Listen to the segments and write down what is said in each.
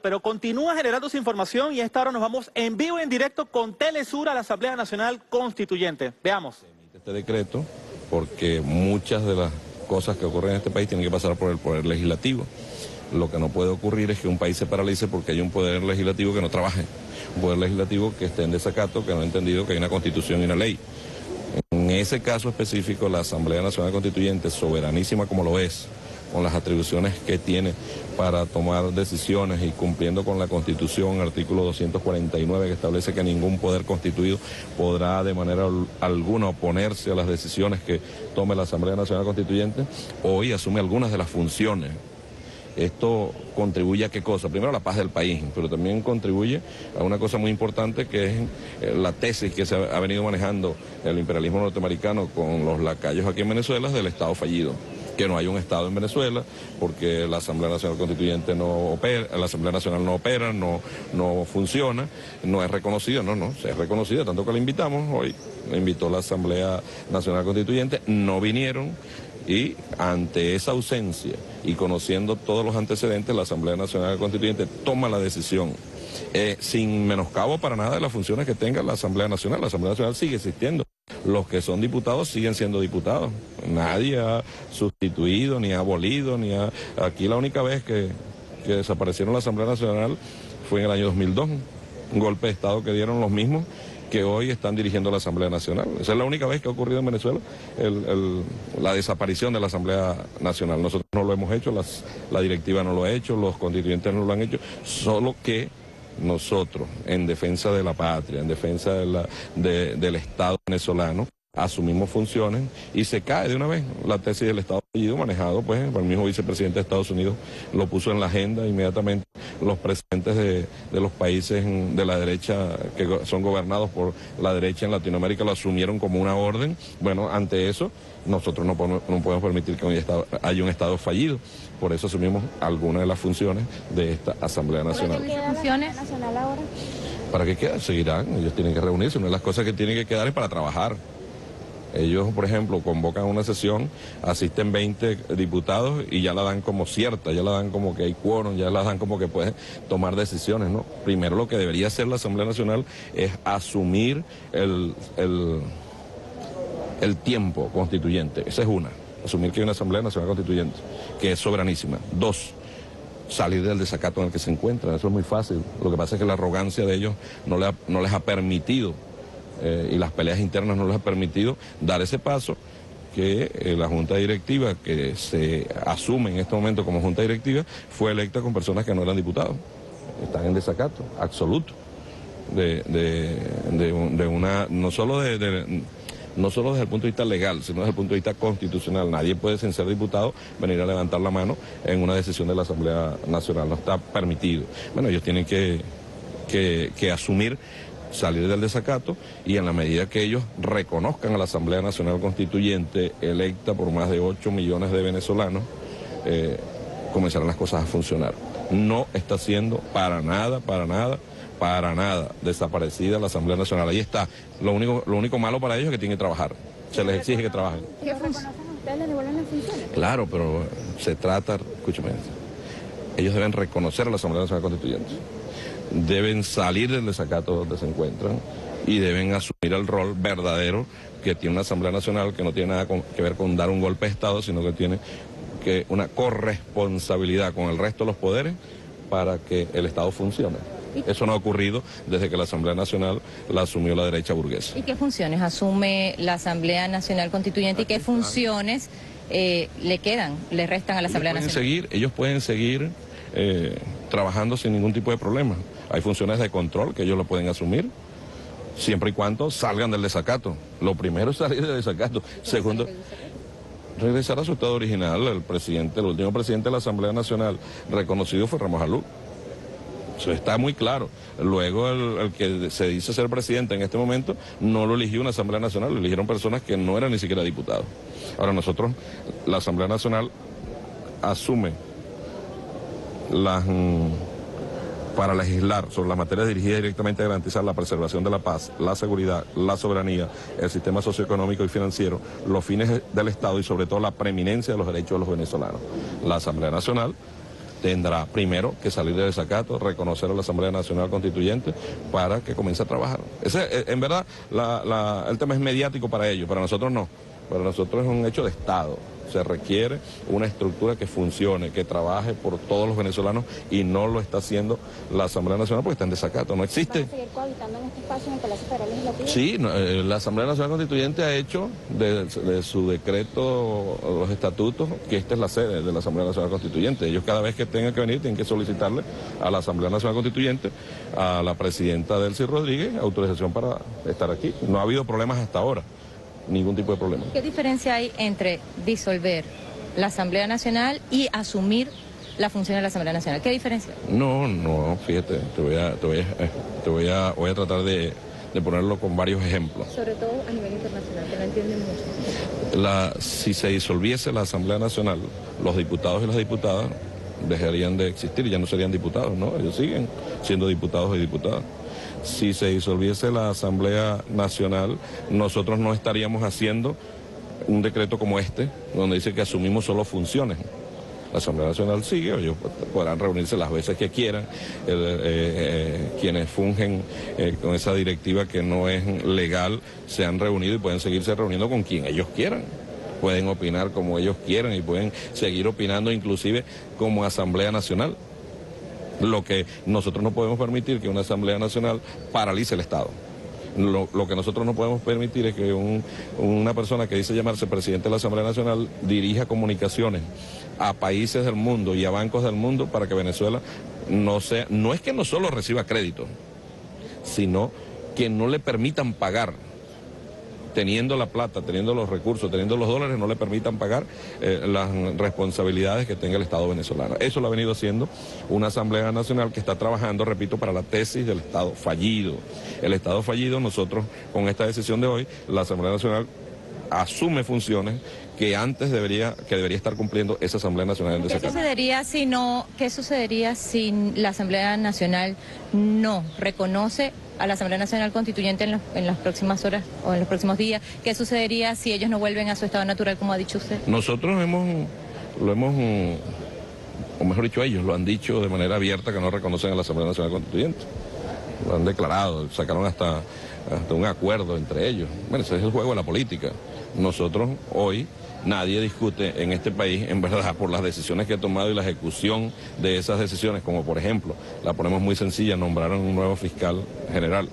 pero continúa generando su información y esta hora nos vamos en vivo y en directo con Telesur a la Asamblea Nacional Constituyente. Veamos. Este decreto porque muchas de las cosas que ocurren en este país tienen que pasar por el poder legislativo. Lo que no puede ocurrir es que un país se paralice porque hay un poder legislativo que no trabaje, un poder legislativo que esté en desacato, que no ha entendido que hay una constitución y una ley. En ese caso específico, la Asamblea Nacional Constituyente, soberanísima como lo es, con las atribuciones que tiene para tomar decisiones y cumpliendo con la Constitución, artículo 249 que establece que ningún poder constituido podrá de manera alguna oponerse a las decisiones que tome la Asamblea Nacional Constituyente, hoy asume algunas de las funciones esto contribuye a qué cosa? Primero a la paz del país, pero también contribuye a una cosa muy importante que es eh, la tesis que se ha venido manejando el imperialismo norteamericano con los lacayos aquí en Venezuela del Estado fallido que no hay un Estado en Venezuela, porque la Asamblea Nacional Constituyente no opera, la Asamblea Nacional no opera, no, no funciona, no es reconocida, no, no, es reconocida, tanto que la invitamos hoy, la invitó la Asamblea Nacional Constituyente, no vinieron, y ante esa ausencia y conociendo todos los antecedentes, la Asamblea Nacional Constituyente toma la decisión. Eh, sin menoscabo para nada de las funciones que tenga la Asamblea Nacional. La Asamblea Nacional sigue existiendo. Los que son diputados siguen siendo diputados. Nadie ha sustituido, ni ha abolido, ni ha... Aquí la única vez que, que desaparecieron la Asamblea Nacional fue en el año 2002. Un golpe de Estado que dieron los mismos que hoy están dirigiendo la Asamblea Nacional. Esa es la única vez que ha ocurrido en Venezuela la desaparición de la Asamblea Nacional. Nosotros no lo hemos hecho, la directiva no lo ha hecho, los constituyentes no lo han hecho, solo que nosotros, en defensa de la patria, en defensa del Estado venezolano, asumimos funciones y se cae de una vez la tesis del Estado fallido manejado pues por el mismo vicepresidente de Estados Unidos lo puso en la agenda inmediatamente los presidentes de, los países de la derecha que son gobernados por la derecha en Latinoamérica lo asumieron como una orden bueno ante eso nosotros no podemos, permitir que haya un Estado fallido por eso asumimos algunas de las funciones de esta Asamblea Nacional. ¿Qué funciones nacional ahora? ¿Para qué queda? Seguirán, ellos tienen que reunirse, una de las cosas que tienen que quedar es para trabajar. Ellos, por ejemplo, convocan una sesión, asisten 20 diputados y ya la dan como cierta, ya la dan como que hay quórum, ya la dan como que pueden tomar decisiones, ¿no? Primero lo que debería hacer la Asamblea Nacional es asumir el, el, tiempo constituyente. Esa es una, asumir que hay una Asamblea Nacional Constituyente, que es soberanísima. Dos, salir del desacato en el que se encuentran. Eso es muy fácil. Lo que pasa es que la arrogancia de ellos no, no les ha permitido eh, y las peleas internas no les ha permitido dar ese paso que eh, la Junta Directiva, que se asume en este momento como Junta Directiva, fue electa con personas que no eran diputados. Están en desacato absoluto de, de, una, no solo de, no solo desde el punto de vista legal, sino desde el punto de vista constitucional. Nadie puede, sin ser diputado, venir a levantar la mano en una decisión de la Asamblea Nacional. No está permitido. Bueno, ellos tienen que, que, que asumir salir del desacato y en la medida que ellos reconozcan a la Asamblea Nacional Constituyente electa por más de 8 millones de venezolanos, eh, comenzarán las cosas a funcionar. No está siendo para nada, para nada, para nada desaparecida la Asamblea Nacional. Ahí está. Lo único, lo único malo para ellos es que tienen que trabajar. Se les exige que trabajen. ¿Qué funciones? Claro, pero se trata, escúchame, ellos deben reconocer a la Asamblea Nacional Constituyente deben salir del desacato donde se encuentran y deben asumir el rol verdadero que tiene una Asamblea Nacional que no tiene nada que ver con dar un golpe de Estado, sino que tiene que una corresponsabilidad con el resto de los poderes para que el Estado funcione. Eso no ha ocurrido desde que la Asamblea Nacional la asumió la derecha burguesa. ¿Y qué funciones asume la Asamblea Nacional Constituyente y qué funciones eh, le quedan, le restan a la Asamblea Nacional? Seguir, ellos pueden seguir eh, trabajando sin ningún tipo de problema. Hay funciones de control que ellos lo pueden asumir, siempre y cuando salgan del desacato. Lo primero es salir del desacato. Segundo, regresar a su estado original. El presidente, el último presidente de la Asamblea Nacional reconocido fue Ramos Alú. Eso está muy claro. Luego el, que se dice ser presidente en este momento no lo eligió una Asamblea Nacional, lo eligieron personas que no eran ni siquiera diputados. Ahora nosotros, la Asamblea Nacional asume las, mm, para legislar sobre las materias dirigidas directamente a garantizar la preservación de la paz, la seguridad, la soberanía, el sistema socioeconómico y financiero, los fines del Estado y sobre todo la preeminencia de los derechos de los venezolanos. La Asamblea Nacional tendrá primero que salir del desacato, reconocer a la Asamblea Nacional Constituyente para que comience a trabajar. Ese, eh, en verdad, el tema es mediático para ellos, para nosotros no. Para nosotros es un hecho de Estado se requiere una estructura que funcione, que trabaje por todos los venezolanos y no lo está haciendo la Asamblea Nacional porque está en desacato, no existe. ¿Va a seguir cohabitando en este espacio en el Palacio Federal Legislativo? Sí, eh, la Asamblea Nacional Constituyente ha hecho de, su decreto los estatutos que esta es la sede de la Asamblea Nacional Constituyente. Ellos cada vez que tengan que venir tienen que solicitarle a la Asamblea Nacional Constituyente, a la presidenta Delcy Rodríguez, autorización para estar aquí. No ha habido problemas hasta ahora ningún tipo de problema. ¿Qué diferencia hay entre disolver la Asamblea Nacional y asumir la función de la Asamblea Nacional? ¿Qué diferencia? No, no, fíjate, te voy a, te voy a, eh, te voy a, voy a tratar de, de, ponerlo con varios ejemplos. Sobre todo a nivel internacional, que no entienden mucho. La, si se disolviese la Asamblea Nacional, los diputados y las diputadas dejarían de existir, ya no serían diputados, ¿no? Ellos siguen siendo diputados y diputadas si se disolviese la Asamblea Nacional, nosotros no estaríamos haciendo un decreto como este, donde dice que asumimos solo funciones. La Asamblea Nacional sigue, ellos podrán reunirse las veces que quieran, eh, eh, quienes fungen eh, con esa directiva que no es legal se han reunido y pueden seguirse reuniendo con quien ellos quieran pueden opinar como ellos quieran y pueden seguir opinando inclusive como Asamblea Nacional. Lo que nosotros no podemos permitir que una Asamblea Nacional paralice el Estado. Lo, que nosotros no podemos permitir es que una persona que dice llamarse presidente de la Asamblea Nacional dirija comunicaciones a países del mundo y a bancos del mundo para que Venezuela no sea, no es que no solo reciba crédito, sino que no le permitan pagar teniendo la plata, teniendo los recursos, teniendo los dólares, no le permitan pagar eh, las responsabilidades que tenga el Estado venezolano. Eso lo ha venido haciendo una Asamblea Nacional que está trabajando, repito, para la tesis del Estado fallido. El Estado fallido, nosotros con esta decisión de hoy, la Asamblea Nacional asume funciones que antes debería que debería estar cumpliendo esa Asamblea Nacional ¿Qué sucedería si no qué sucedería si la Asamblea Nacional no reconoce a la Asamblea Nacional Constituyente en, las próximas horas o en los próximos días? ¿Qué sucedería si ellos no vuelven a su estado natural, como ha dicho usted? Nosotros hemos, lo hemos, o mejor dicho, ellos lo han dicho de manera abierta que no reconocen a la Asamblea Nacional Constituyente. Lo han declarado, sacaron hasta, hasta un acuerdo entre ellos. Bueno, ese es el juego de la política. Nosotros hoy nadie discute en este país, en verdad, por las decisiones que ha tomado y la ejecución de esas decisiones, como por ejemplo, la ponemos muy sencilla, nombraron un nuevo fiscal general,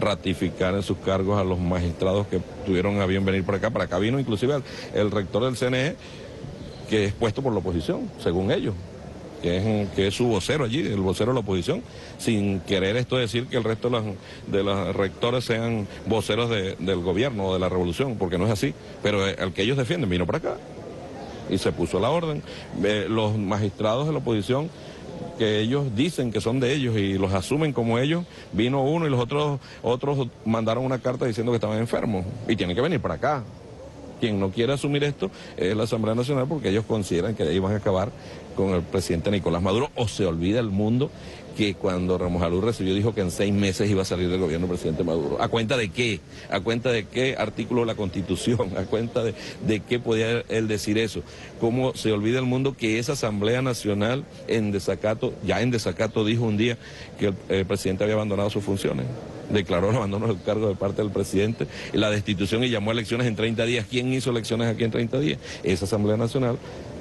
ratificar en sus cargos a los magistrados que tuvieron a bien venir por acá. Para acá vino inclusive el rector del CNE, que es puesto por la oposición, según ellos que es, que es su vocero allí, el vocero de la oposición, sin querer esto decir que el resto de los, rectores sean voceros del gobierno o de la revolución, porque no es así, pero el que ellos defienden vino para acá y se puso la orden. los magistrados de la oposición que ellos dicen que son de ellos y los asumen como ellos, vino uno y los otros, otros mandaron una carta diciendo que estaban enfermos y tienen que venir para acá. Quien no quiere asumir esto es la Asamblea Nacional porque ellos consideran que ahí van a acabar con el presidente Nicolás Maduro o se olvida el mundo que cuando Ramos Alú recibió dijo que en seis meses iba a salir del gobierno el presidente Maduro. ¿A cuenta de qué? ¿A cuenta de qué artículo de la Constitución? ¿A cuenta de, de qué podía él decir eso? ¿Cómo se olvida el mundo que esa Asamblea Nacional en desacato, ya en desacato dijo un día que el, presidente había abandonado sus funciones? declaró el abandono del cargo de parte del presidente, la destitución y llamó a elecciones en 30 días. ¿Quién hizo elecciones aquí en 30 días? Esa Asamblea Nacional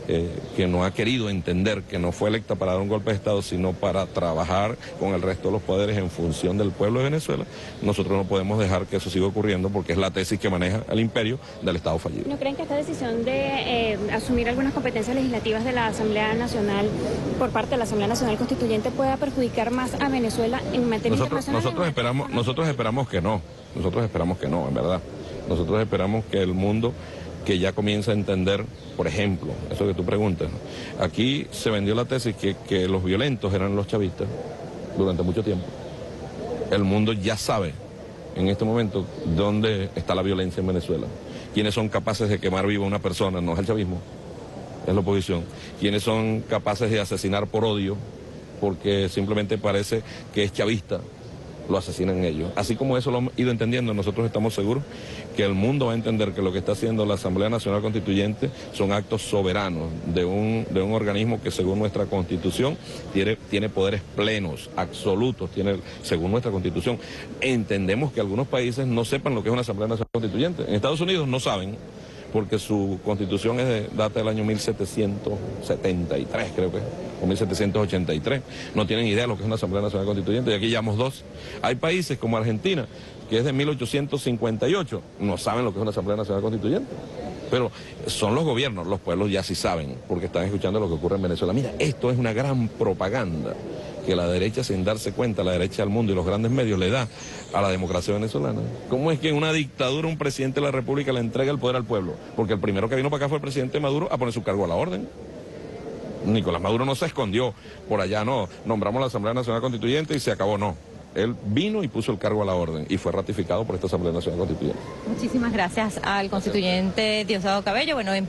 eh, que no ha querido entender que no fue electa para dar un golpe de Estado, sino para trabajar con el resto de los poderes en función del pueblo de Venezuela, nosotros no podemos dejar que eso siga ocurriendo porque es la tesis que maneja el imperio del Estado fallido. ¿No creen que esta decisión de eh, asumir algunas competencias legislativas de la Asamblea Nacional por parte de la Asamblea Nacional Constituyente pueda perjudicar más a Venezuela en materia nosotros? Nosotros esperamos, nosotros esperamos que no, nosotros esperamos que no, en verdad. Nosotros esperamos que el mundo que ya comienza a entender, por ejemplo, eso que tú preguntas. Aquí se vendió la tesis que, que los violentos eran los chavistas durante mucho tiempo. El mundo ya sabe en este momento dónde está la violencia en Venezuela. Quienes son capaces de quemar viva una persona, no es el chavismo, es la oposición. Quienes son capaces de asesinar por odio, porque simplemente parece que es chavista, lo asesinan ellos. Así como eso lo hemos ido entendiendo, nosotros estamos seguros que el mundo va a entender que lo que está haciendo la Asamblea Nacional Constituyente son actos soberanos de un, de un organismo que según nuestra constitución tiene, tiene poderes plenos, absolutos, tiene, según nuestra constitución. Entendemos que algunos países no sepan lo que es una Asamblea Nacional Constituyente. En Estados Unidos no saben porque su constitución es de data del año 1773, creo que, o 1783. No tienen idea de lo que es una Asamblea Nacional Constituyente, y aquí llevamos dos. Hay países como Argentina, que es de 1858, no saben lo que es una Asamblea Nacional Constituyente. Pero son los gobiernos, los pueblos ya sí saben, porque están escuchando lo que ocurre en Venezuela. Mira, esto es una gran propaganda que la derecha, sin darse cuenta, la derecha del mundo y los grandes medios le da a la democracia venezolana. ¿Cómo es que en una dictadura un presidente de la República le entrega el poder al pueblo? Porque el primero que vino para acá fue el presidente Maduro a poner su cargo a la orden. Nicolás Maduro no se escondió por allá, no. Nombramos la Asamblea Nacional Constituyente y se acabó, no. Él vino y puso el cargo a la orden y fue ratificado por esta Asamblea Nacional Constituyente. Muchísimas gracias al constituyente Diosdado Cabello. Bueno, en